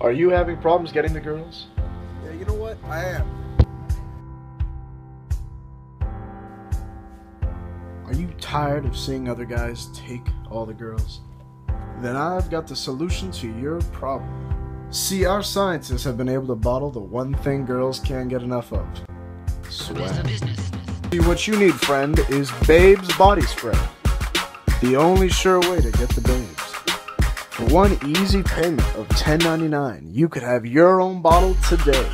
Are you having problems getting the girls? Yeah, you know what? I am. Are you tired of seeing other guys take all the girls? Then I've got the solution to your problem. See, our scientists have been able to bottle the one thing girls can't get enough of swag. See, what you need, friend, is Babe's Body Spray. The only sure way to get the babes one easy payment of $10.99, you could have your own bottle today.